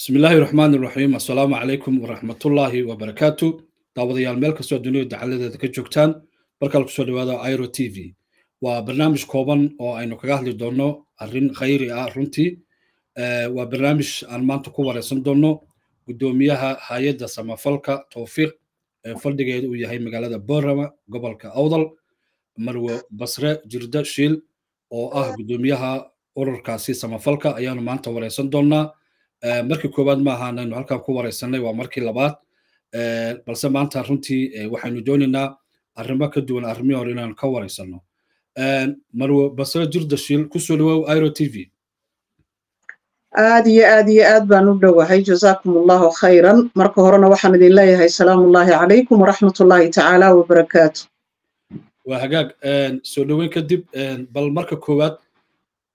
bismi illaahi raxmaan iraxiim assalaamu calaykum waraxmatullaahi wabarakaatu daawadayaal meel kastoo dunida dacaladeeda ka joogtaan markale ku soo dhawaada iro t v. Waa barnaamij kooban oo aynu kaga hadli doonno arrin khayri ah runtii. Waa barnaamij aan maanta ku wareysan doonno guddoomiyaha hay'adda samafalka towfiiq ee fadhigeeda uu yahay magaalada borama gobolka awdal marwe basre jirda shiil oo ah guddoomiyaha ururkaasi samafalka. Ayaanu maanta wareysan doonnaa markii koowaad ma ahaanaynu halkan ku wareysanay waa markii labaad. Balse maanta runtii waxaynu doonaynaa arrimo ka duwan arrimihii hore inaanu ka wareysanno marwe basre jirda shiil ku soo dhawow iro t v. Aad iyo aad iyo aad baan u dhowahay jazaakum allahu khayran. Marka horena waxaan idin leeyahay salaamu ullahi calaykum waraxmat ullahi tacaala wabarakaatu waa hagaag. Soo dhoweyn kadib bal marka koowaad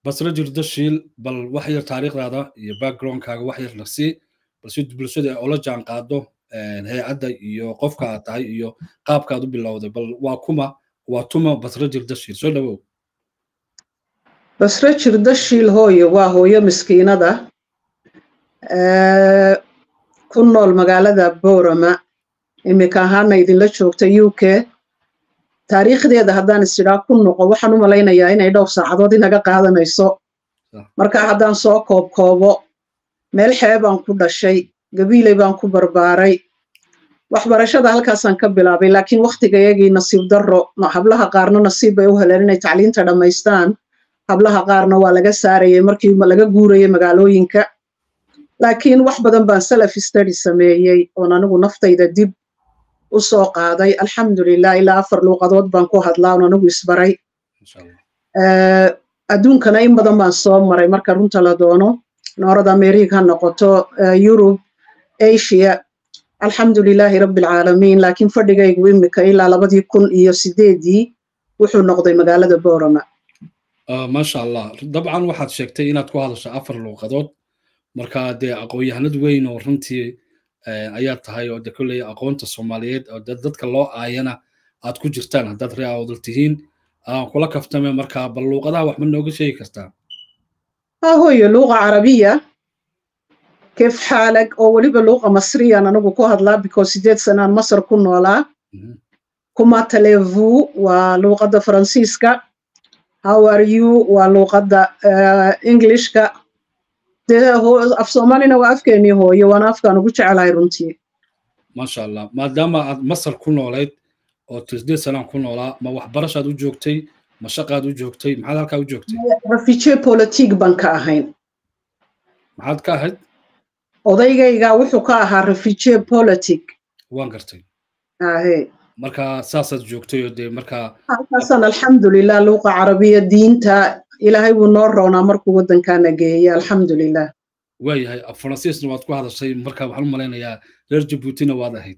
basre jirda shiil bal wax yar taariikhdaada iyo backgroundkaaga wax yar la sii bal si bulshada ula jaan qaado hay'adda iyo qofka aad tahay iyo qaabka u bilowday bal waa kuma waa tuma basre jirda shiil. Soo dhowow basre jirda shiil hooyo waa hooyo miskiinada ku nool magaalada borama imika ahaana idinla joogta u k taariikhdeeda haddaan isidhaa ku noqo waxaan u malaynayaa inay dhowr saacadood inaga qaadanayso. Marka haddaan soo koob koobo meel xeebaan ku dhashay gabiiley baan ku barbaaray waxbarashada halkaasaan ka bilaabay laakiin wakhtigayagii nasiib darro hablaha qaarna nasiib bay u heleen inay tacliinta dhammaystaan. Hablaha qaarna waa laga saarayay markii laga guurayay magaalooyinka. Laakiin wax badan baan self study sameeyey oon anigu naftayda dib u soo qaaday alxamdulilah ilaa afar luuqadood baan ku hadlaa oon anigu isbaray. Adduunkana in badan baan soo maray. Marka runta la doono noorad america ha noqoto yurub asia. Alxamdulilaahi rabbialcaalamiin laakiin fadhigaygu imika ilaa labadii kun iyo sideedii wuxuu noqday magaalada borama maasha allah dabcan waxaad sheegtay inaad ku hadasho afar luuqadood. Marka dee aqoon-yahanad weyn oo runtii ayaad tahay oo de kolley aqoonta soomaaliyeed oo dadka loo aayana aad ku jirtaan haddaad ree awdal tihiin. Aan kula kaftame marka bal luuqadaha wax ma nooga sheegi kartaa. Ha hooyo luuqa carabiya. Kef xaalag oo weliba luuqa masriyaan anigu ku hadlaa because sideed sanaan masar ku noolaa. Kuma talevu waa luuqadda faransiiska. How are you? Waa luuqadda englishka dee af soomaalina waa afkeenii hooyo waana afkaan ugu jecelahay runtii maasha allah maadaama aad masar ku noolayd oo tisdeed sanaan ku noolaa ma waxbarashaad u joogtay ma shaqaad u joogtay maxaad halkaa u joogtay? Refugee politique baan ka ahayn. Maxaad ka ahayd? Odaygayga wuxuu ka ahaa refugee politic waan gartay. Ahe marka saasaad joogtay oo dee markaa halkaasaan alxamdulilah luuqa carabiya diinta ilaahay wuu noo roonaa markuu waddankaana geeyey alxamdulilah waayahay faransiisna waad ku hadashay marka waxaan u malaynayaa reer jabuutina waad ahayd.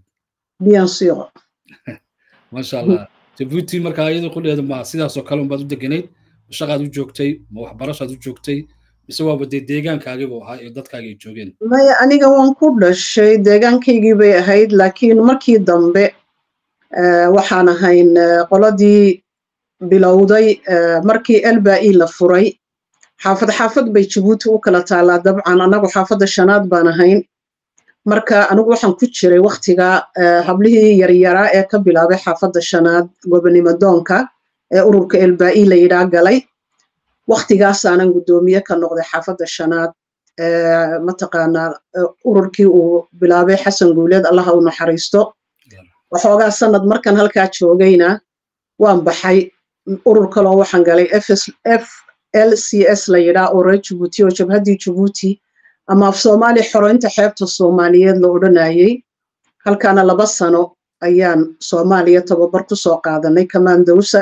Bien sûr. Maasha allah jabuuti marka iyada qudheeda ma sidaasoo kale unbaad u deganayd ma shaqaad u joogtay ma waxbarashaad u joogtay mise waaba dee deegaankaagiibu ahaa ee dadkaaga ay joogeen? Maya aniga waan ku dhashay deegaankaygii bay ahayd laakiin markii dambe waxaan ahayn qoladii bilowday markii elbai la furay. Xaafad xaafad bay jabuuti u kala taallaa dabcan annagu xaafadda shanaad baan ahayn. Marka anigu waxaan ku jiray wakhtiga hablihii yaryaraa ee ka bilaabay xaafadda shanaad gobonimo doonka ee ururka elbai la yidhaa galay. Wakhtigaasaanan guddoomiye ka noqday xaafadda shanaad. Mataqaanaa ururkii uu bilaabay xasan guuleed allaha u naxariisto. Waxoogaa sanad markan halkaa joogayna waan baxay urur kaloo waxaan galay f l c s la yidhaa reer jabuuti oo jabhaddii jabuuti ama af soomaali xoroynta xeebta soomaaliyeed la odhanayey halkaana laba sano ayaan soomaaliya tababar ku soo qaadanay kamaandowsa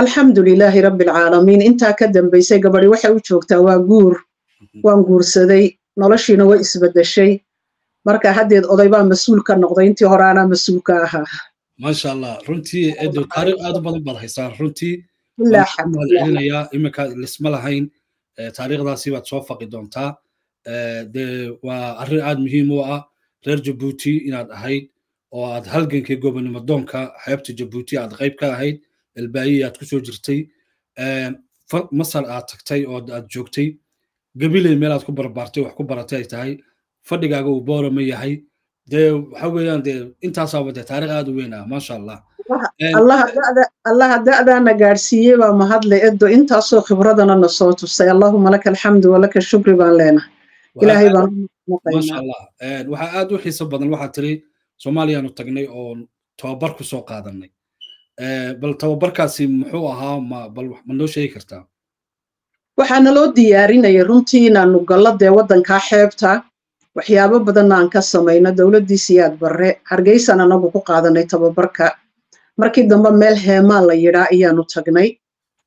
alxamdulilaahi rabbialcaalamiin intaa ka dambaysay gabadhi waxay u joogtaa waa guur waan guursaday noloshiina way isbedeshay marka haddeed oday baa mas'uul ka noqday intii hore mas'uul ka ahaa maasha allah runtii edo taariikh aad u badan baad haysaan runtii mahadcelinayaa iminka lisma lahayn taariikhdaasi baad soo faqi doontaa. Dee waa arrin aad muhiim u ah. Reer jabuuti inaad ahayd oo aad halgankii gobonimo doonka xeebta jabuuti aad qayb ka ahayd elbaayi aad ku soo jirtay. Masar aad tagtay oo aad joogtay. Gabiley meel aad ku barbaartay wax ku baratay ay tahay. Fadhigaaga uu boorama yahay dee waxa weeyaan dee intaasaaba dee taariikh aad u weyn ah maasha allah allaha da'daana gaadhsiiyey baa mahadle edo intaasoo khibradana na soo tusay allahuma laka alxamdu walaka shukri baan leenahay. Ilaahay baan maasha allah waxaa aad u xiiso badan waxaa tiri soomaaliyaanu tagnay oo tababar ku soo qaadanay. Bal tababarkaasi muxuu ahaa ma bal ma noo sheegi kartaa? Waxaana loo diyaarinayay runtii inaanu gallo dee waddankaa xeebta waxyaabo badanna aan ka samayno dowladdii siyaad barre hargeysaan anagu ku qaadanay tababarka. Markii dambe meel heemaa la yidhaa ayaanu tagnay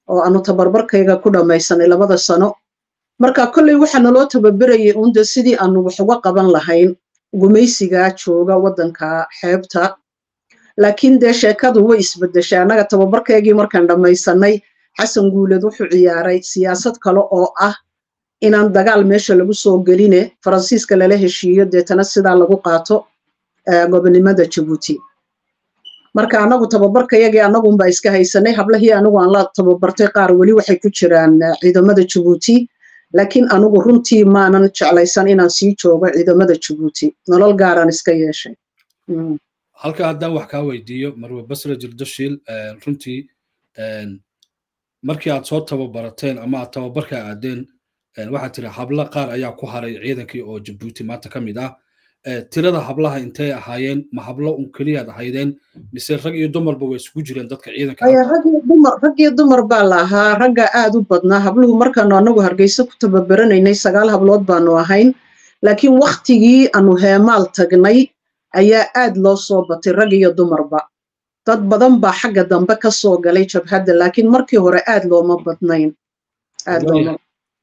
oo aanu tababarkayga ku dhammaysanay labada sano. Marka kolley waxaa naloo tababerayay uunde sidii aanu wax uga qaban lahayn. Gumaysigaa jooga waddanka xeebta. Laakiin dee sheekadu way isbeddeshay annaga tababarkaygii markaan dhammaysanay xasan guuleed wuxuu ciyaaray siyaasad kale oo ah inaan dagaal meesha lagu soo geline faransiiska lala heshiiyo deetana sidaa lagu qaato gobonimada jabuuti. Marka anagu tababarkayagii anagunbaa iska haysanay hablahii anigu aan la tababartay qaar weli waxay ku jiraan ciidamada jabuuti. Laakiin anigu runtii maanan jeclaysan inaan sii joogo ciidamada jabuuti. Nolol gaaraan iska yeeshay. Halka haddaan wax kaa weydiiyo marwe basra jirdashiil runtii markii aad soo tababarateen ama aad tababarka aadeen waxaad tiri hablo qaar ayaa ku haray ciidankii oo jabuuti maanta ka mid ah. Tirada hablaha intay ahaayeen ma hablo un keliyaad ahaydeen mise rag iyo dumarba way isugu jireen dadka ciidanka? Rag iyo dumar baa la ahaa ragga aad u badnaa. Habluhu markaanu anagu hargeysa ku tababaranaynay sagaal hablood baanu ahayn. Laakiin waktigii aanu heemaal tagnay ayaa aad loo soo batay rag iyo dumarba. Dad badan baa xagga dambe ka soo galay jabhadda laakiin markii hore aad looma badnayn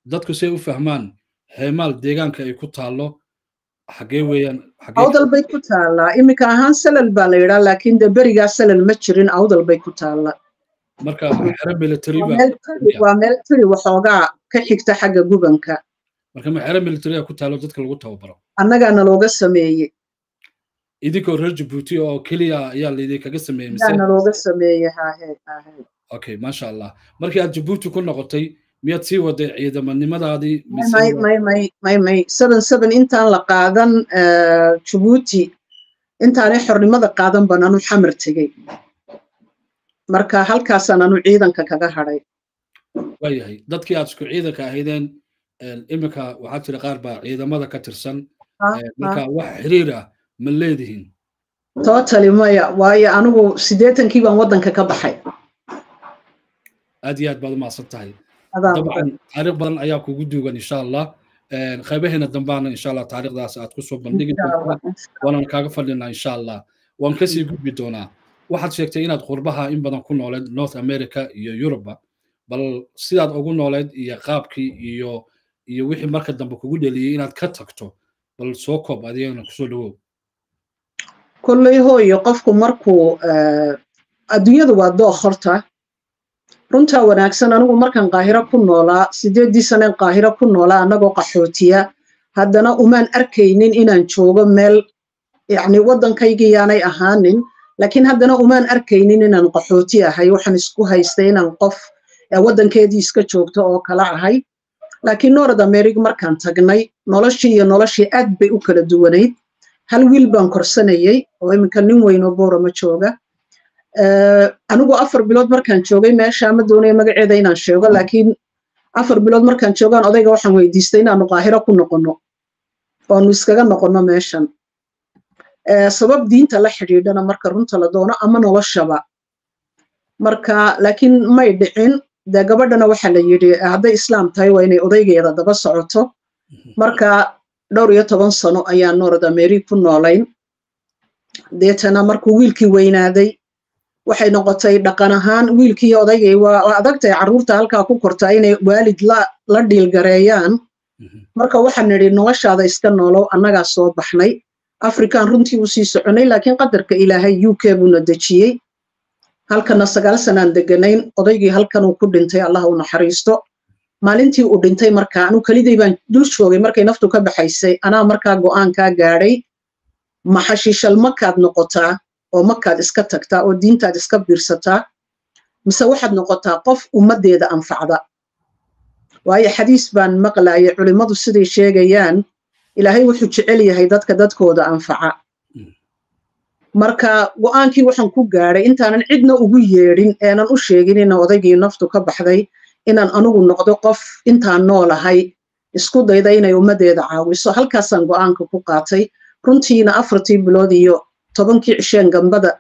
dadku say u fahmaan heemaal deegaanka ay ku taallo xagee weeyaan awdal bay ku taallaa. Iminka ahaan salal baa la yidhaa laakiin dee berigaa salal ma jirin awdal bay ku taalla. Marka xero military waa meel tiri waxoogaa ka xigta xagga gubanka. Marka ma xero military ku taallo dadka lagu tababaro. Annagaana looga sameeyey. Idinkoo reer jabuuti oo keliya ayaa laydinkaga sameeyey mise looga sameeyey hahe hahe okay maasha allah. Markii aad jabuuti ku noqotay miyaad sii waday seven intaan la qaadan jabuuti intaanay xornimada qaadan baan anu xamar tegey. Marka halkaasaan anu ciidanka kaga hadhay waayahay dadkii aad isku ciidanka ahaydeen iminka waxaa jira qaar baa ciidamada ka tirsan. Marka wax xiriir ah ma leedihiin. Totally maya. Waayo anigu siddeetankii baan waddanka ka baxay. Aad iyo aad baad umahadsan tahay dabcan taariikh badan ayaa kugu duugan insha allah qaybaheena dambaana insha allah taariikhdaas aad ku soo bandhigi waanaan kaaga fadhinaa insha allah waan ka sii gudbi doonaa. Waxaad sheegtay inaad qurbaha in badan ku nooleed north america iyo yuruba bal sidaad ugu nooleed iyo qaabkii iyo iyo wixii marka dambe kugu dheliyey inaad ka tagto. Bal soo koob adigana ku soo dhawow. Kolley hooyo qofku markuu adduunyadu waa dooq horta runtaa wanaagsan anigu markaan qaahiro ku noolaa siddeeddii saneen qaahiro ku noolaa annagoo qaxootiya haddana umaan arkaynin inaan joogo meel yacni waddankaygii ahaanin laakiin haddana umaan arkaynin inaan qaxooti ahay waxaan isku haystay inaan qof waddankeedii iska joogto oo kala ahay. Laakiin north america markaan tagnay noloshii iyo noloshii aad bay u kala duwanayd. Hal wiil baan korsanayey oo iminka nin weyn oo boorama jooga anigu afar bilood markaan joogay meesha ma doonaya magaceeda inaan sheego laakiin afar bilood markaan joogaan odayga waxaan weydiistay inaanu qaahiro ku noqonno oanu iskaga noqonno meeshan. Sabab diinta la xidhiidhana marka runta la doono ama noloshaba. Marka laakiin may dhicin dee gabadhana waxaa la yidhi hadday islaam tahay waa inay odaygeeda daba socoto. Marka dhowr iyo toban sano ayaan north america ku noolayn. Deetana markuu wiilkii weynaaday waxay noqotay dhaqan ahaan wiilkii odaygay waa adagtahay carruurta halkaa ku kortaa inay waalid la dhiilgareeyaan. Marka waxaan nidhi noloshaada iska noolow annagaa soo baxnay. Afrikaan runtii u sii soconay laakiin qadarka ilaahay u k buuna dejiyey. Halkana sagaal sanaan deganayn odaygii halkanuu ku dhintay allah u naxariisto. Maalintii uu dhintay markaa anu keliday baan dul joogay markay naftu ka baxaysay anaa markaa go'aankaa gaadhay. Maxashiishal makaad noqotaa oo makaad iska tagtaa oo diintaad iska biirsataa mise waxaad noqotaa qof ummaddeeda anfacda. Waayo xadiis baan maqlaaya culimmadu siday sheegayaan ilaahay wuxuu jecel yahay dadka dadkooda anfaca. Marka go'aankii waxaan ku gaadhay intaanan cidna ugu yeedhin eenan u sheegin ina odaygii naftu ka baxday inaan anugu noqdo qof intaan noolahay isku dayda inay ummaddeeda caawiso. Halkaasaan go'aanka ku qaatay. Runtiina afartii bilood iyo tobankii cisheen gambada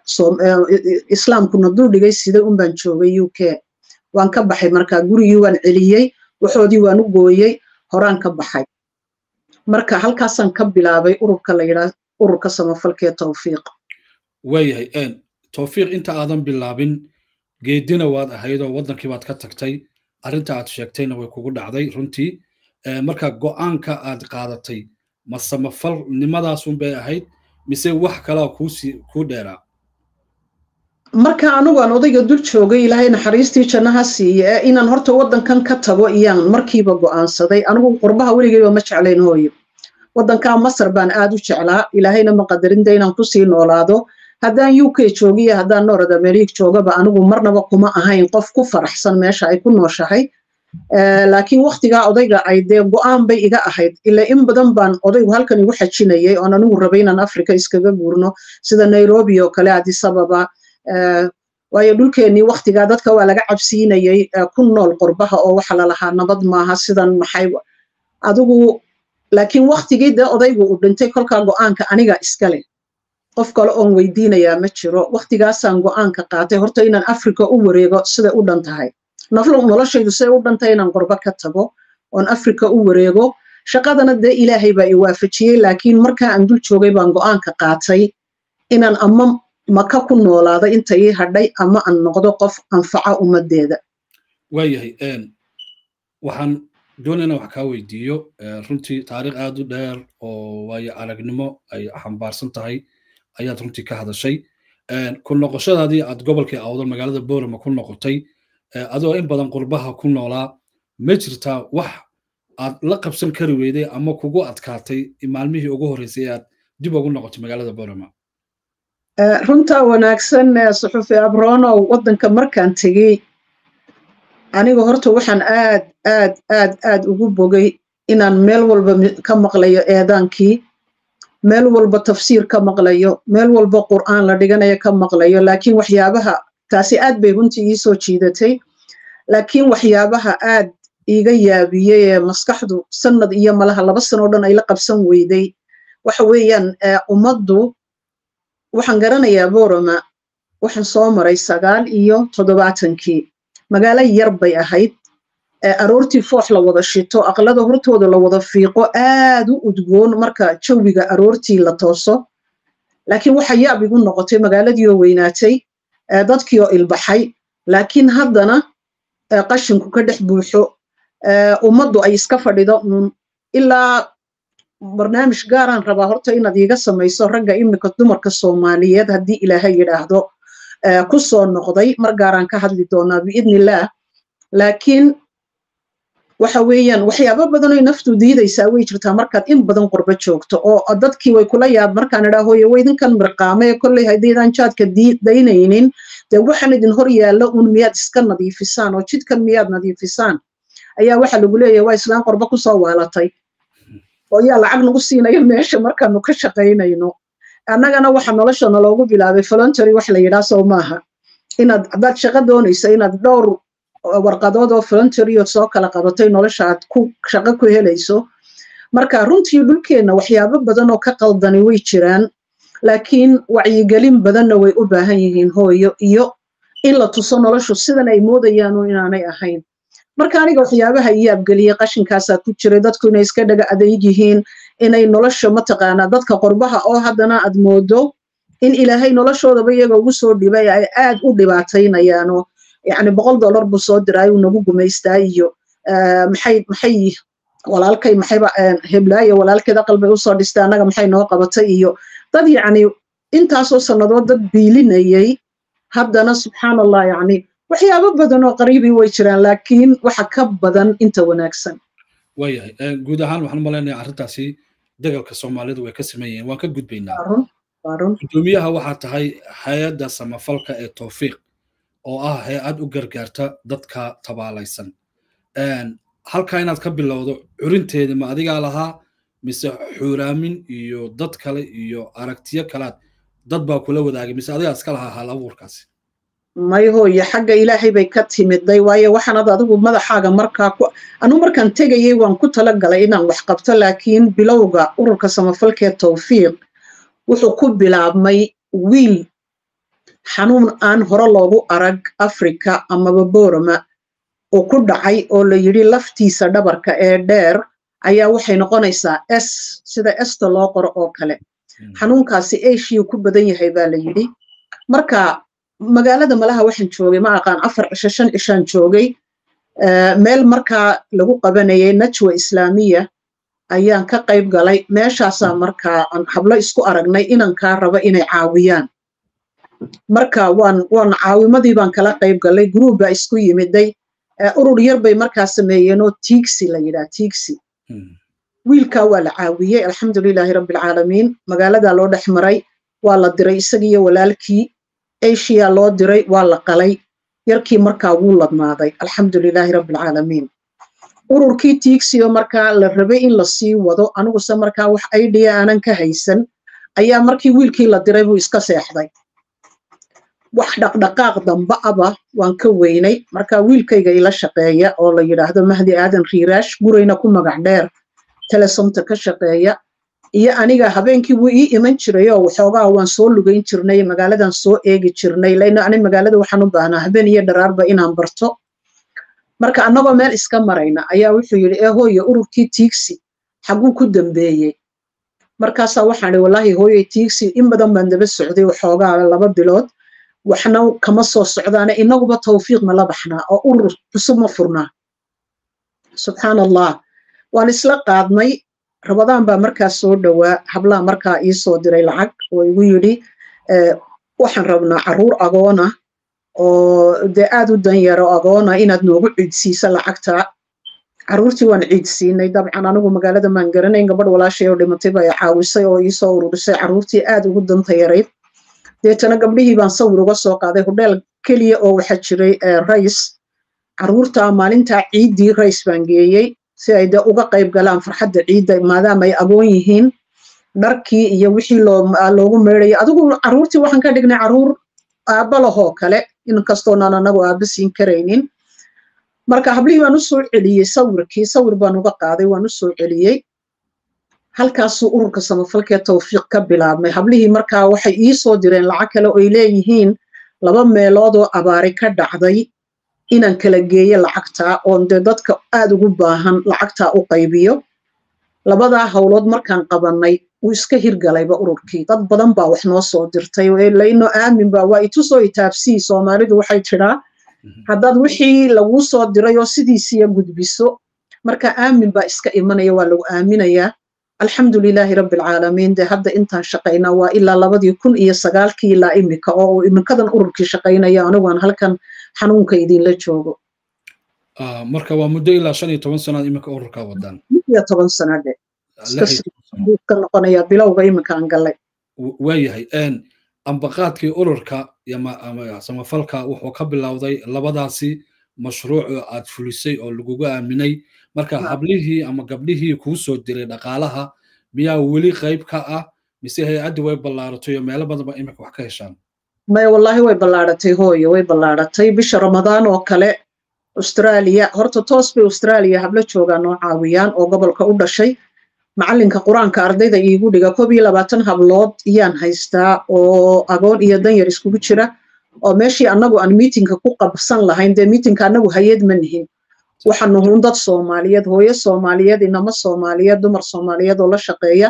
islaamkuna duldhigay sida unbaan joogay u k? Waan ka baxay marka gurigii waan celiyey waxoodii waan u gooyey horaan ka baxay. Marka halkaasaan ka bilaabay ururka la yidhaa ururka samafalkee tawfiiq. Waayahay tawfiiq inta aadan bilaabin geedina waad ahaydoo waddankii baad ka tagtay. Arrinta aad sheegtayna way kugu dhacday runtii. Marka go'aanka aad qaadatay ma samafalnimadaasun bay ahayd mise wax kalaa kuu dheeraa? Marka anigu aan odayga dul joogay ilaahay naxariistii jannaha siiye inaan horta waddankan ka tago iyaan markiiba go'aansaday. Anigu qurbaha weligayba ma jeclayn hooyo. Waddankaa masar baan aad u jeclaa. Ilaahayna ma qadarinta inaan ku sii noolaado. Haddaan u k joogiyo haddaan north america joogaba anigu marnaba kuma ahayn. Qof ku faraxsan meesha ay ku nooshahay laakiin waktigaa odayga ay dee go'aan bay iga ahayd. Ila in badan baan odaygu halkan igu xajinayay oon anigu rabay inaan africa iskaga guurno sida nairobi oo kale addis ababa. Waayo dhulkeennii waktigaa dadka waa laga cabsiinayay ku nool qurbaha oo waxa lalahaa nabad maaha sidan maxay adigu laakiin waktigii dee odaygu uu dhintay kolkaa go'aanka aniga iskale qof kale oon weydiinayaa ma jiro. Waktigaasaan go'aanka qaatay horta inaan africa u wareego siday u dhan tahay noloshaydu siday u dhan tahay inaan qurbo ka tago oon africa u wareego shaqadana dee ilaahay baa i waafajiyey laakiin markaa aan dul joogay baan go'aanka qaatay inaan ama maka ku noolaado inta ii hadhay ama aan noqdo qof anfaca ummaddeeda waayahay waxaan doonayna wax kaa weydiiyo. Runtii taariikh aad u dheer oo waayo aragnimo ay xambaarsan tahay ayaad runtii ka hadashay. Ku noqoshadaadii aad gobolkii awdal magaalada boorama ku noqotay adoo in badan qurbaha ku noolaa ma jirtaa wax aad la qabsan kari weyday ama kugu adkaatay maalmihii ugu horreysay aad dib ugu noqotay magaalada boorama. Runtaa wanaagsan suxufi abronow waddanka markaan tegey aniga horta waxaan aad aad aad aad ugu bogay inaan meel walba ka maqlayo eedaankii. Meel walba tafsiir ka maqlayo meel walba qur'aan la dhiganayo ka maqlayo laakiin waxyaabaha taasi aad bay runtii ii soo jiidatay laakiin waxyaabaha aad iiga yaabiyey ee maskaxdu sanad iyo malaha laba sanoo dhan ay la qabsan weyday. Waxa weeyaan ummaddu waxaan garanayaa boroma waxaan soo maray sagaal iyo toddobaatankii magaalo yar bay ahayd aroortii foox la wada shito aqlada hortooda la wada fiiqo aad u udgoon marka jawiga aroortii la tooso. Laakiin waxa yaab igu noqotay magaaladii oo weynaatay dadkii oo ilbaxay. Laakiin haddana qashinku ka dhex buuxo ummaddu ay iska fadhido uun ilaa barnaamij gaaraan rabaa horta inaad iiga samayso ragga imika dumarka soomaaliyeed haddii ilaahay yidhaahdo ku soo noqday mar gaaraan ka hadli doonaa biidnillaah laakiin waxa weeyaan waxyaabo badanoy naftu diidaysaa way jirtaa markaad in badan qurbo joogto oo dadkii way kula yaab markaan idhaa hooye waydinkan mirqaame kolley haddaydaan jaadka daynaynin dee waxaan idin hor yaallo un miyaad iska nadiifisaan oo jidkan miyaad nadiifisaan. Ayaa waxa lagu leeyahay waa islaan qorbo ku soo waalatay oo yaa lacag nagu siinaya meesha markaanu ka shaqaynayno. Annagana waxa nolosha naloogu bilaabay voluntary wax la yidhaa sow maaha. Inaad haddaad shaqo doonayso inaad dhowr warqadood oo voluntary oo soo kala qabatay nolosha aad ku shaqo ku helayso. Marka runtii dhulkeenna waxyaabo badan oo ka qaldani way jiraan laakiin wacyigelin badanna way u baahan yihiin hooyo iyo in la tuso noloshu sidan ay moodayaanu inaanay ahayn. Marka aniga waxyaabaha iyaabgeliyey qashinkaasaa ku jiray dadku inay iska dhaga adeeg yihiin inay nolosha mataqaanaa dadka qorbaha oo haddana aad moodo in ilaahay noloshoodaba iyaga ugu soo dhibay ay aad u dhibaataynayaano yani boqol dollar buu soo diray uu nagu gumaystaa iyo maxay maxay walaalkay maxayba heblaayo walaalkeed aqal bay u soo dhistay annaga maxay noo qabatay iyo dad yacni intaasoo sannadood dad biilinayay. Haddana subxaan allah yacni waxyaabo badan oo qariibii way jiraan laakiin waxa ka badan inta wanaagsan. Waayahay guud ahaan waxaan malaynayaa arrintaasi dagalka soomaalidu way ka sameyn yihiin waan ka gudbaynaa gudoomiyaha waxaa tahay hay'adda samafalka ee towfiiq oo ah hay'ad u gargaarta dadka tabaalaysan. Halkaa inaad ka bilowdo curinteeda ma adigaa lahaa mise xuuraamin iyo dad kale iyo aragtiyo kalaad dad baa kula wadaagay mise adigaa iska lahaa hal abuurkaasi may hooye xagga ilaahay bay ka timiday waayo waxaanad adigu madaxaaga markaa anu markaan tegayay waan ku tala galay inaan wax qabto laakiin bilowga ururka samafalkee tawfiiq wuxuu ku bilaabmay wiil xanuun aan hore loogu arag africa amaba borama oo ku dhacay oo la yidhi laftiisa dhabarka ee dheer ayaa waxay noqonaysaa s sida esta loo qoro oo kale. Xanuunkaasi asiya ku badan yahay baa la yidhi. Marka magaalada malaha waxaan joogay ma aqaan afar cisho shan cishaan joogay. Meel markaa lagu qabanayay najwa islaamiya ayaan ka qayb galay. Meeshaasaa markaa hablo isku aragnay inankaa raba inay caawiyaan marka waan waan caawimadii baan kala qayb galay. Gruub baa isku yimiday. Urur yar bay markaa sameeyeenoo tiigsi la yidhaha tiigsi wiilkaa waa la caawiyey. Alxamdulilaahi rabbilcaalamiin magaaladaa loo dhex maray waa la diray isagiiyo walaalkii. Asiya loo diray waa la qalay. Yarkii markaa wuu ladnaaday alxamdulilaahi rabbilcaalamiin ururkii tiigsiyo markaa la rabay in la sii wado. Aniguse markaa wax aidiya aanan ka haysan ayaa markii wiilkii la diray buu iska seexday wax dhaqdhaqaaq damba aba waan ka weynay. Marka wiilkayga ila shaqeeya oo la yidhaahdo mahdi aadan riiraash gurayna ku magac dheer telesomta ka shaqeeya iyo aniga habeenkii wuu ii iman jiray oo waxoogaa waan soo lugayn jirnay magaaladan soo eegi jirnay layna ani magaalada waxaan u baahnaa habeen iyo dharaarba inaan barto. Marka annagoo meel iska marayna ayaa wuxuu yidhi ee hooye ururkii tiigsi xaguu ku dambeeyey. Markaasaa waxaan ihi wallaahi hooye tiigsi in badan baan daba socday waxoogaa laba bilood waxna kama soo socdaane inaguba tawfiiq ma la baxnaa oo urur cusub ma furnaa subxaan allah waan isla qaadnay rabadaan baa markaa soo dhowaa hablaha markaa ii soo diray lacag oo igu yidhi waxaan rabnaa carruur agoona oo dee aad u danyaro agoona inaad noogu ciidsiisa lacagta. Carruurtii waan ciidsiinay dabcan anigu magaalada maan garanayn gabadh walaashay oo dhimatay baa caawisay oo ii soo ururisay carruurtii aad ugu danta yarayd deetana gabdhihii baan sawir uga soo qaaday hodheel keliya oo waxaa jiray rays carruurta maalintaa ciiddii rays baan geeyey si ay dee uga qayb galaan farxadda ciidda maadaama ay agoon yihiin dharkii iyo wixii loogu meydhayo adigu carruurtii waxaan ka dhignay carruur aabba lahoo kale inkastoonaan anagu aabba siin karaynin. Marka hablihii baan u soo celiyey sawirkii sawir baan uga qaaday waan u celiyey halkaasuu ururka samafalkee tawfiiq ka bilaabmay. Hablihii markaa waxay ii soo direen lacag kale oy leeyihiin laba meelood oo abaari ka dhacday inaan kala geeyo lacagtaa oon dee dadka aad ugu baahan lacagtaa u qaybiyo. Labadaa howlood markaan qabannay wuu iska hirgalayba ururkii. Dad badan baa wax noo soo dirtay laino aamin ba waa itusoo itaabsii soomaalidu waxay tidhaa haddaad wixii laguu soo diray oo sidiisiya gudbiso. Marka aamin baa iska imanaya waa lagu aaminayaa alxamdulilaahi rabbilcaalamiin dee hadda intaan shaqaynaa waa ilaa labadii kun iyo sagaalkii ilaa imika oo iminkadan ururkii shaqaynaya aniguaan halkan xanuunka idinla joogo. Marka waa muddo ilaa shan iyo toban sanaad iminka ururkaa wadaan iyo toban sano dhe ka noqonaya bilowga iminka aan gallay waayahay ambaqaadkii ururka samafalka wuxuu ka bilowday labadaasi mashruuc aad fulisay oo lagugu aaminay marka hablihii ama gabdhihii kuu soo diray dhaqaalaha miyaa weli qayb ka ah? Mise hay'addi way ballaaratay oo meelo badanba iminka wax ka heshaan? Maya wallaahi way ballaaratay hooyo way ballaaratay bisha ramadaan oo kale. Australia horta toos bay australia hablo joogaan noo caawiyaan oo gobolka u dhashay. Macalinka qur'aanka ardayda iigu dhiga koob iyo labaatan hablood iyaan haystaa oo agoon iyo danyar iskugu jira. Oo meeshii annagu aan miitinka ku qabsan lahayn dee miitinka annagu hayad ma nihin waxaanu hun dad soomaaliyeed hooyo soomaaliyeed inamo soomaaliyeed dumar soomaaliyeed oo la shaqeeya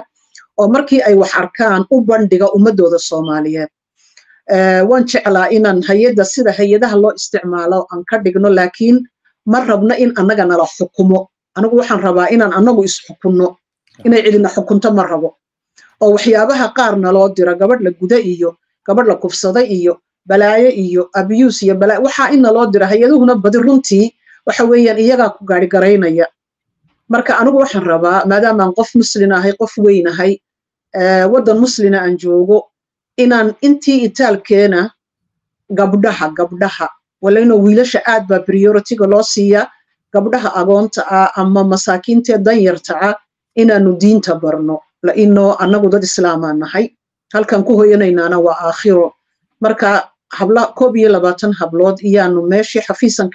oo markii ay wax arkaan u bandhiga ummadooda soomaaliyeed. Waan jeclaa inaan hay'adda sida hay'adaha loo isticmaalo aan ka dhigno laakiin ma rabno in annaga nala xukumo. Anigu waxaan rabaa inaan annagu isxukunno inay cidina xukunto ma rabo. Oo waxyaabaha qaar naloo dira gabadh la guda iyo gabadh la kufsada iyo balaayo iyo abiyuus iyo waxaa in naloo dira hay'aduhuna badi runtii waxa weeyaan iyagaa ku gaarigaraynaya. Marka anigu waxaan rabaa maadaamaan qof muslin ahay qof weyn ahay waddan muslina aan joogo inaan intii itaalkeena gabdhaha gabdhaha walayno wiilasha aad baa prioritiga loo siiyaa gabdhaha agoonta ah ama masaakiintee danyarta ah inaanu diinta barno laino annagu dad islaamaan nahay. Halkan ku hoyanaynaana waa aakhiro. Marka habla koob iyo labaatan hablood iyaanu meeshii xafiisan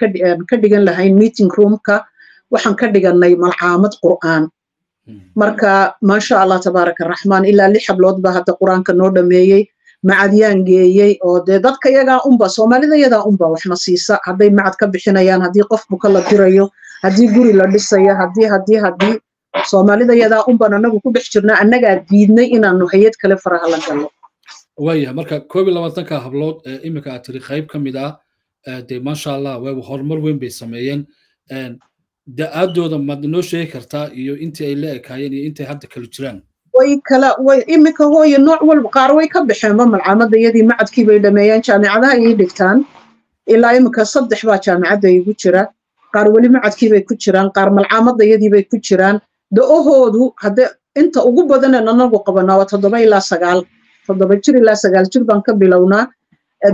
ka dhigan lahayn meeting roomka waxaan ka dhiganay malcaamad qur'aan. Marka maasha allah tabaaraka araxmaan ilaa lix hablood baa hadda qur'aanka noo dhameeyey macadyaan geeyey oo dee dadka yagaa unba soomaalida yadaa unba waxna siisa hadday macad ka bixinayaan haddii qof buka la dirayo haddii guri la dhisayo haddii haddii haddii soomaalida yadaa unban anagu ku dhex jirnaa annagaa diidnay inaanu hayad kale faraha la gallo waayahay marka koob iyo labaatanka hablood iminka aad tiri qayb ka mid ah dee maasha allah waa horumar weyn bay sameeyeen. Da'aadooda maad inoo sheegi kartaa iyo intii ay la ekaayeen iyo intay hadda kala jiraan. Way kala way iminka hooye nooc walba qaar way ka baxeenba malcaamadda iyadii macadkii bay dhameeyeen jaamicadaha ii dhigtaan. Ilaa iminka saddex baa jaamicadda igu jira qaar weli macadkii bay ku jiraan qaar malcaamadda iyadii bay ku jiraan. Da'ahoodu hadde inta ugu badaneen anagu qabanaa waa toddoba ilaa sagaal toddoba jir ilaa sagaal jir baan ka bilownaa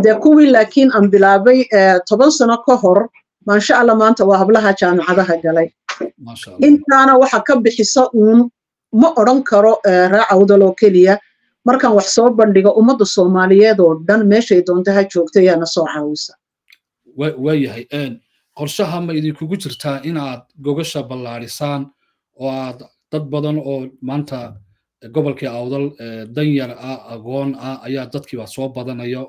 dee kuwii laakiin aan bilaabay toban sano ka hor maasha allah maanta waa hablaha jaamicadaha galay intaana waxa ka bixisa uun ma odran karo raacawdal oo keliya markaan wax soo bandhigo ummadda soomaaliyeed oo dhan meeshay doonta ha joogta ayaana soo caawisa waayahay qorshaha ma idinkugu jirtaa inaad gogasha ballaadhisaan oo aad dad badan oo maanta gobolkii awdal danyar ah agoon ah ayaa dadkiiba soo badanayo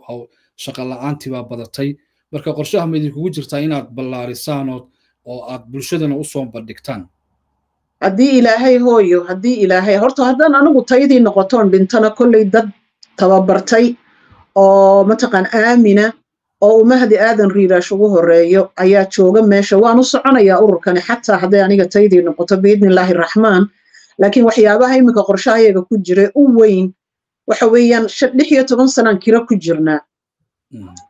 shaqa la'aantiibaa badatay. Marka qorshaha ma idinkugu jirtaa inaad ballaarisaan oo aad bulshadana u soo bandhigtaan. Haddii ilaahay hooyo haddii ilaahay horta haddaan anigu taydii noqotoon dhintana kolley dad tababartay oo mataqaan aamina oo uu mahdi aadan riiraash ugu horeeyo ayaa jooga meesha waan u soconayaa ururkani xataa hadday aniga taydii noqoto biidnillaahi raxmaan laakiin waxyaabaha iminka qorshahayaga ku jira u weyn waxa weeyaan lix iyo toban sanaan kiro ku jirnaa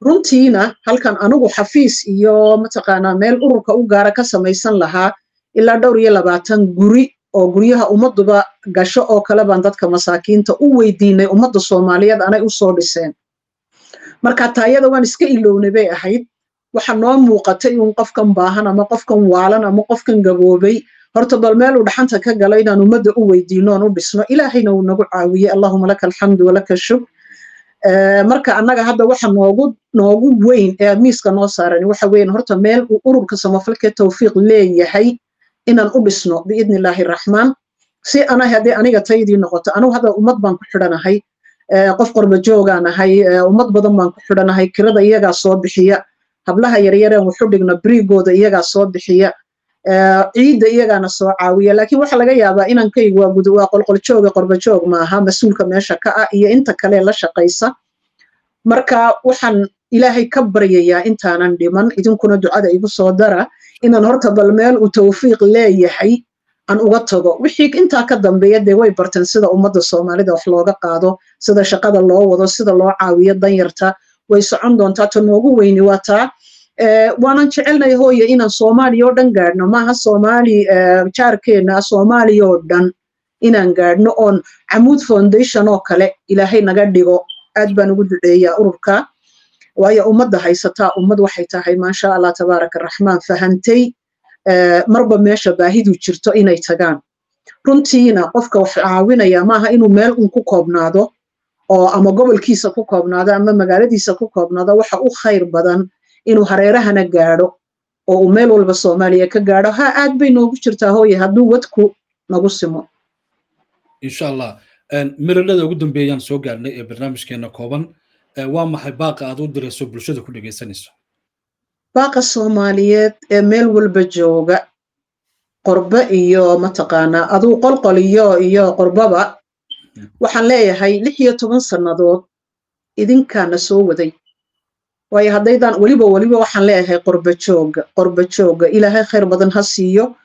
runtiina halkan anigu xafiis iyo mataqaanaa meel ururka u gaara ka samaysan lahaa ilaa dhowr iyo labaatan guri oo guryaha ummadduba gasho oo kale baan dadka masaakiinta u weydiinay ummadda soomaaliyeed anay u soo dhiseen. Marka taayada waan iska ilownay bay ahayd. Waxa noo muuqatay uun qofkan baahan ama qofkan waalan ama qofkan gaboobay horta bal meel uu dhaxanta ka galo inaan ummadda u weydiino oon u dhisno ilaahayna uu nagu caawiyey allahuma laka alxamdu walaka shuk marka annaga hadda waxa noogu noogu weyn ee miiska noo saaran waxa weyn horta meel uu ururka samafalkee tawfiiq leeyahay inaan u dhisno biidni illaahi raxmaan si ana haddii aniga taydii noqoto anugu hadda ummad baan ku xidhanahay qof qorba joogaan ahay ummad badan baan ku xidhanahay kirada iyagaa soo bixiya hablaha yaryareen wuxu dhigna brigooda iyagaa soo bixiya ciidda iyagaana soo caawiya. Laakiin waxa laga yaabaa inankaygu waa qolqoljooga qorbajoog maaha mas'uulka meesha ka ah iyo inta kale la shaqaysa. Marka waxaan ilaahay ka baryayaa intaanan dhiman idinkuna ducada igu soo dara inaan horta bal meel uu tawfiiq leeyahay aan uga tago. Wixii intaa ka dambeeya dee way barteen sida ummadda soomaalida wax looga qaado sida shaqada loo wado sida loo caawiyo danyarta. Way socon doontaa ta noogu weyni waa taa waanan jecelnay hooye inaan soomaaliya oo dhan gaadhno maaha soomaali jaarkeenna soomaaliya oo dhan inaan gaadhno oon camuud foundation oo kale ilaahay naga dhigo. Aad baan ugu duceeyaa ururka waayo ummadda haysataa ummad waxay tahay maasha allah tabaaraka raxmaan fahantay marba meesha baahidu jirto inay tagaan. Runtiina qofka wax caawinaya maaha inuu meel un ku koobnaado oo ama gobolkiisa ku koobnaado ama magaaladiisa ku koobnaado waxa u khayr badan inuu hareerahana gaadho oo uu meel walba soomaaliya ka gaadho. Ha aad bay noogu jirtaa hooye hadduu wadku nagu simo. Insha allah miradhada ugu dambeeyaan soo gaarnay ee barnaamijkeena kooban waa maxay baaqa aad u dirayso bulshada ku dhegaysanayso baaqa soomaaliyeed ee meel walba jooga qorbe iyo mataqaanaa aduu qolqol iyo iyo qorbaba waxaan leeyahay lix iyo toban sannadood idinkaana soo waday waayo haddaydaan weliba weliba waxaan leeyahay qorba jooga qorba jooga ilaahay khayr badan ha siiyo.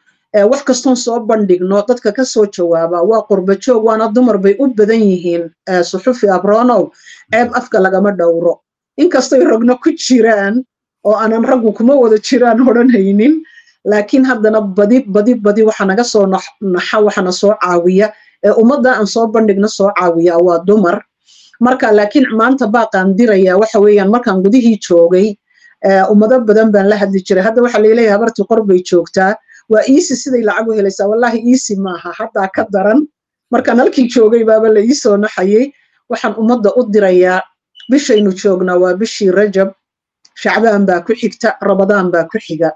Wax kastoon soo bandhigno dadka ka soo jawaaba waa qorba joog waana dumar bay u badan yihiin. Suxufi abronow ceeb afka lagama dhowro. Inkastoy ragno ku jiraan oo aanan raggu kuma wada jiraan odhanaynin laakiin haddana badi badi badi waxa naga soo naxa waxana soo caawiya. Ee ummadda aan soo bandhigno soo caawiya waa dumar marka laakiin maanta baaqaan diraya waxa weeyaan markaan gudihii joogay ummado badan baan la hadli jiray. Hadda waxa la leeyahay habartii qor bay joogtaa. Waa iisi siday lacag u helaysaa. Wallahi iisi maaha haddaa ka daran markaan halkii joogay baaba la ii soo naxayey waxaan ummadda u dirayaa bishaynu joognaa waa bishii rajab. Shacbaan baa ku xigta rabadaan baa ku xiga.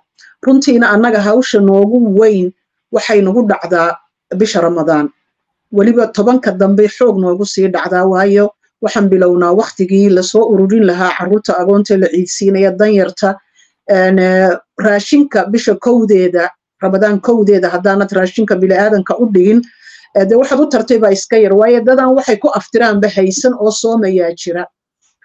Runtiina annaga hawsha noogu weyn waxay nagu dhacdaa bisha ramadaan. Weliba tobanka dambe xoog noogu sii dhacdaa waayo waxaan bilownaa waktigii la soo ururin lahaa carruurta agoonta la ciidsiinaya danyarta raashinka bisha kowdeeda ramadaan kowdeeda haddaanad raashinka biliaadanka u dhigin dee waxaad u tartay baa iska yar waayo dadan waxay ku aftiraanba haysan oo soomayaa jira.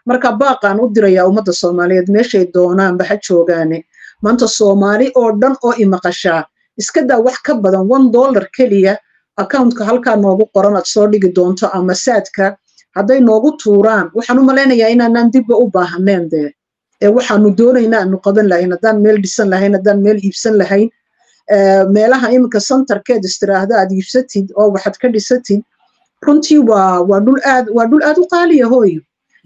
Marka baaqaan u dirayaa ummadda soomaaliyeed meeshay doonaanba ha joogaane. Maanta soomaali oo dhan oo imaqashaa iska daa wax ka badan one dollar keliya accountka halkaa noogu qoran aad soo dhigi doonto ama saadka hadday noogu tuuraan waxaan u malaynayaa inaanaan dibba u baahaneen dee. Ee waxaanu doonaynaa aanu qaban lahayn haddaan meel dhisan lahayn haddaan meel iibsan lahayn. Meelaha iminka centerkeed istiraahda aad iibsatid oo waxaad ka dhisatid runtii waa waa dhul aad waa dhul aad u qaaliya hooyo.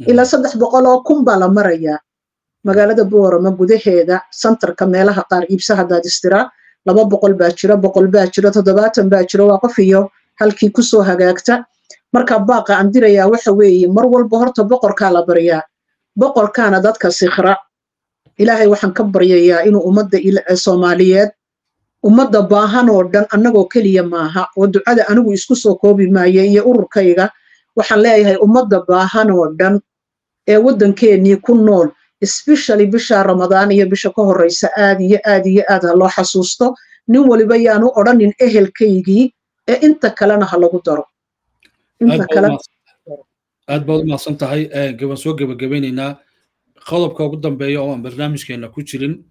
Ilaa saddex boqol oo kun baa la marayaa. Magaalada boorama gudaheeda centerka meelaha qaar iibsa haddaad istiraa laba boqol baa jira boqol baa jira toddobaatan baa jira waa qof iyo halkii ku soo hagaagta marka baaqa aan dirayaa waxa weeye mar walba horta boqorkaa la baryaa boqorkaana dadka sikhra ilaahay waxaan ka baryayaa inuu ummadda soomaaliyeed ummadda baahan oo dhan annagoo keliya maaha oo ducada anigu isku soo koobi maayo iyo ururkayga waxaan leeyahay ummadda baahan oo dhan ee waddankeennii ku nool especially bisha ramadaan iyo bisha ka horreysa aad iyo aad iyo aad ha loo xasuusto. Nin waliba yaanu odhanin ehelkaygii ee inta kalena ha lagu daro aad baad u mahadsan tahay. Gaban soo gebagabaynaynaa qodobka ugu dambeeya oo aan barnaamijkeena ku jirin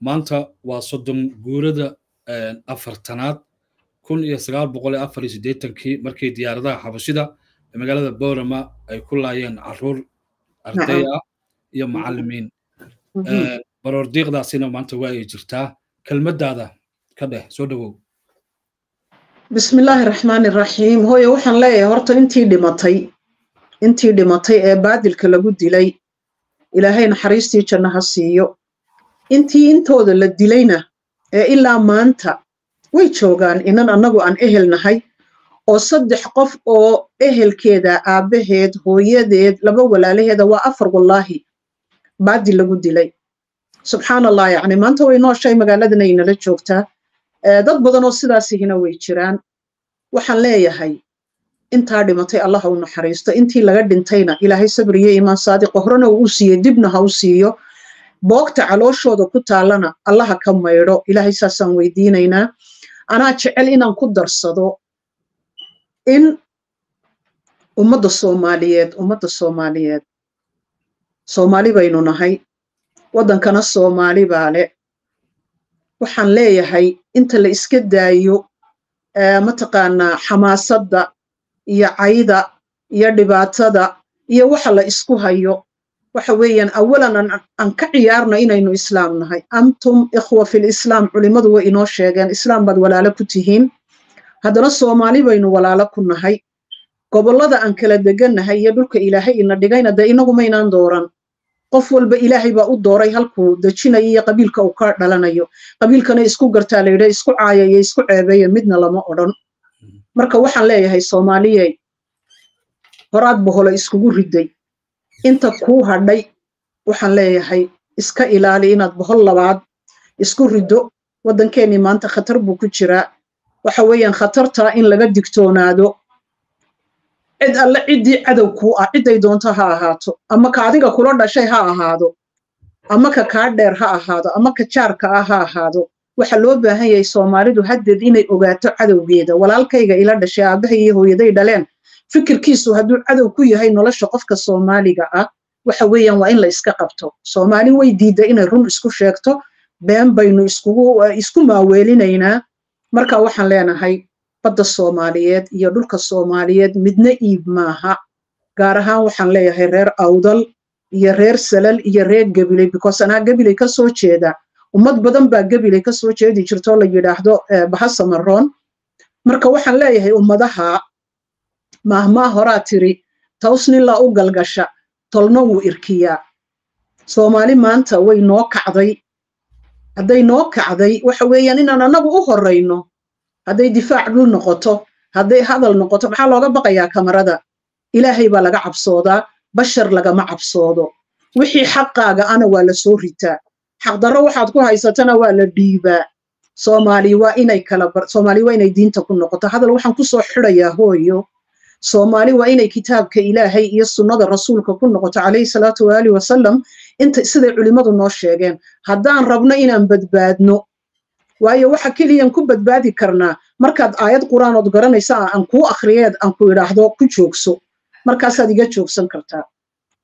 maanta waa soddon guurada afartanaad kun iyo sagaal boqol iyo afar iyo siddeetankii markii diyaaradaha xabashida ee magaalada boorama ay ku laayeen carruur arday ah iyo macallimiin baroordiiqdaasina maanta waa ay jirtaa. Kelmaddaada ka dheh soo dhowow bismillaahi raxmaani raxiim hooye waxaan leeyahay horta intii dhimatay intii dhimatay ee baadilka lagu dilay ilaahay naxariistii janno ha siiyo. Intii intooda la dilayna ee ilaa maanta way joogaan inan annagu aan ehel nahay oo saddex qof oo ehelkeeda aabbaheed hooyadeed laba walaalaheeda waa afar wallaahi baadil lagu dilay. Subxaan allah yacni maanta way nooshay magaaladan ay nala joogtaa dad badan oo sidaasihina way jiraan. Waxaan leeyahay intaa dhimatay allah u naxariisto intii laga dhintayna ilaahay sabriyo imaan saadiqo horena uu u siiyey dibna ha u siiyo. Boogta calooshooda ku taallana allaha ka maydho ilaahay saasaan weydiinaynaa anaa jecel inaan ku darsado in ummadda soomaaliyeed ummadda soomaaliyeed. Soomaali baynu nahay. Waddankana soomaali baa le waxaan leeyahay inta la iska daayo mataqaanaa xamaasadda iyo cayda iyo dhibaatada iyo waxa la isku hayo. Waxa weeyaan awalan aan ka ciyaarno inaynu islaam nahay. Antum ikhwa fil islaam culimmadu way inoo sheegeen islaam baad walaalo ku tihiin. Haddana soomaali baynu walaalo ku nahay. Gobollada aan kala degannahay iyo dhulka ilaahay ina dhigayna dee inagu maynaan dooran qof walba ilaahay baa u dooray halkuu dejinayo iyo qabiilka uu ka dhalanayo. Qabiilkana isku gartaa la yidha isku caayaya isku ceebeeya midna lama odhan. Marka waxaan leeyahay soomaaliyey horaad boholo iskugu riday. Inta kuu hadhay waxaan leeyahay iska ilaali inaad bohol labaad isku riddo. Waddankeennii maanta khatar buu ku jiraa. Waxa weeyaan khatartaa in laga digtoonaado cid alle ciddii cadow kuu ah cidday doonto ha ahaato ama ka adiga kula dhashay ha ahaado ama ka kaa dheer ha ahaado ama ka jaarka ah ha ahaado waxa loo baahan yahay soomaalidu haddeed inay ogaato cadowgeeda. Walaalkayga ila dhashay aabbahay iyo hooyaday dhaleen. Fikirkiisu hadduu cadow ku yahay nolosha qofka soomaaliga ah waxa weeyaan waa in la iska qabto. Soomaali way diidda inay run isku sheegto. Been baynu isku maaweelinaynaa. Marka waxaan leenahay badda soomaaliyeed iyo dhulka soomaaliyeed midna iib maaha. Gaar ahaan waxaan leeyahay reer awdal iyo reer salal iyo reer gabiley because anaa gabiley ka soo jeeda ummad badan baa gabiley ka soo jeedi jirtoo la yidhaahdo bahasamaroon marka waxaan leeyahay ummadaha maahmaa horaa tiri tawsnila u galgasha tolna wuu irkiyaa. Soomaali maanta way noo kacday. Hadday noo kacday waxa weeyaan inaan annagu u horrayno hadday difaac dhul noqoto hadday hadal noqoto maxaa looga baqayaa kamarada? Ilaahay baa laga cabsoodaa bashar lagama cabsoodo. Wixii xaqaaga ana waa la soo ritaa. Xaqdarro waxaad ku haysatana waa la dhiibaa. Soomaali waa inay kala soomaali waa inay diinta ku noqoto. Hadal waxaan ku xidhayaa hooyo. Soomaali waa inay kitaabka ilaahay iyo sunnada rasuulka ku noqoto calayhi salaatu waalihi wasalam inta siday culimmadu noo sheegeen. Haddaan rabno inaan badbaadno waayo waxa keliyan ku badbaadi karnaa markaad aayad qur'aanood garanaysa aan kuu akhriyeed aan ku idhaahdo ku joogso. Markaasaad iga joogsan kartaa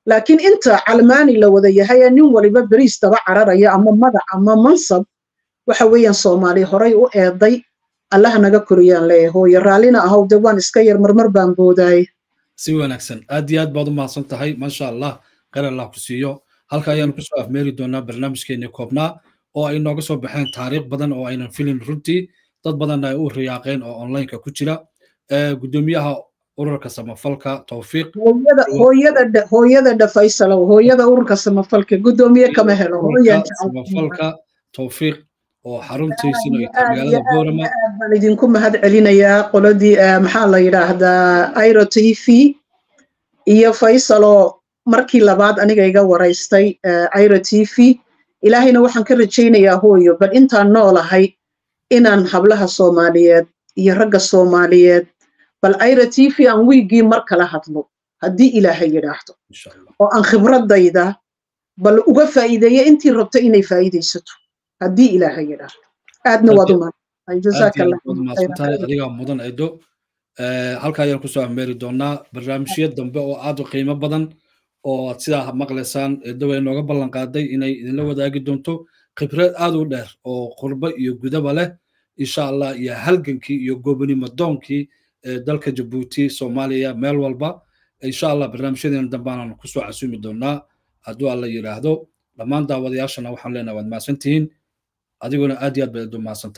laakiin inta calmaani la wada yahay ee nin waliba beriis daba cararaya ama magac ama mansab waxa weeyaan soomaali horay u eeday allaha naga koriyaan leeyahay hooyo raallina ahow de waan iska yar marmar baan boodaaye si wanaagsan. Aad iyo aad baad u mahadsan tahay. Maasha allah khayr ku siiyo. Halka ayaanu ku soo afmeeri doonaa barnaamijkeennii koobnaa oo ay nooga soo baxeen taariikh badan oo aynan filin runtii dad badanna ay u riyaaqeen oo onlineka ku jira. Gudoomiyaha ururka samafalka towfiiq hooyada dhafaysalow hooyada ururka samafalka gudoomiye kama helo. Samafalka towfiiq oo xaruntiisina ay tahay magaalada boorama aad baan idinku mahad celinayaa qoladii maxaa la yidhaahdaa airo t v iyo faysaloo markii labaad aniga iga waraystay airo t v ilaahayna waxaan ka rajaynayaa hooyo bal intaan noolahay inaan hablaha soomaaliyeed iyo ragga soomaaliyeed bal t v aan wiiggii mar kala hadlo haddii ilaahay yidhaahdo. Oo aan khibradayda bal uga faa'iideeyo intii rabto inay faa'iidaysato haddii ilaahay yidhaahdo. Aadna waad u mahadsantahay. Adigaa mudan edo halka ayaan ku soo ameeri doonaa barnaamijyo dambe oo aad u qiimo badan oo aad sidaa maqlaysaan edo way nooga ballan qaaday inay idinla wadaagi doonto khibrad aad u dheer oo qurbo iyo gudaba leh insha allah iyo halgankii iyo goobonimo doonkii dalka jabuuti soomaaliya meel walba. Insha allah barnaamijyadeena dambeanaan ku soo casuumi doonaa hadduu alla yidhaahdo dhammaan daawadayaashana waxaan leenahay waad mahadsantihiin. Adiguna aad iyo aad baad u mahadsan